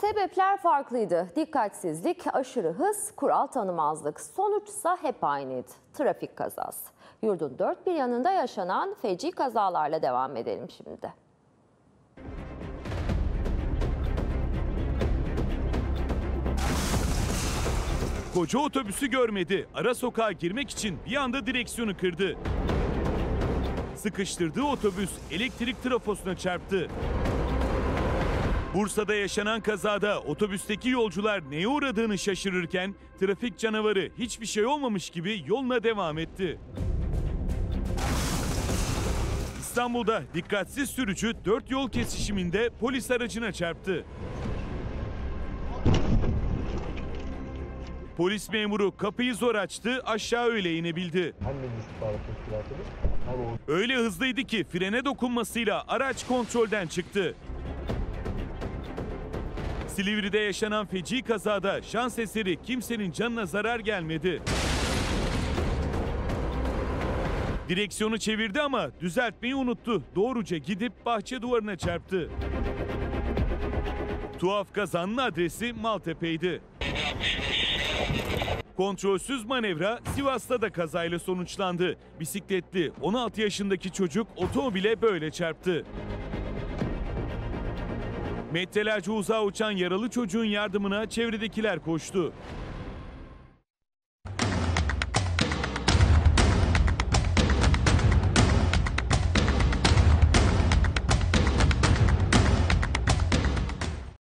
Sebepler farklıydı. Dikkatsizlik, aşırı hız, kural tanımazlık. Sonuçsa hep aynıydı. Trafik kazası. Yurdun dört bir yanında yaşanan feci kazalarla devam edelim şimdi. Koca otobüsü görmedi. Ara sokağa girmek için bir anda direksiyonu kırdı. Sıkıştırdığı otobüs elektrik trafosuna çarptı. Bursa'da yaşanan kazada otobüsteki yolcular neye uğradığını şaşırırken trafik canavarı hiçbir şey olmamış gibi yoluna devam etti. İstanbul'da dikkatsiz sürücü dört yol kesişiminde polis aracına çarptı. Polis memuru kapıyı zor açtı, aşağı öyle inebildi. Öyle hızlıydı ki frene dokunmasıyla araç kontrolden çıktı. Silivri'de yaşanan feci kazada şans eseri kimsenin canına zarar gelmedi. Direksiyonu çevirdi ama düzeltmeyi unuttu. Doğruca gidip bahçe duvarına çarptı. Tuhaf kazanın adresi Maltepe'ydi. Kontrolsüz manevra Sivas'ta da kazayla sonuçlandı. Bisikletli 16 yaşındaki çocuk otomobile böyle çarptı. Metrelerce uzağa uçan yaralı çocuğun yardımına çevredekiler koştu.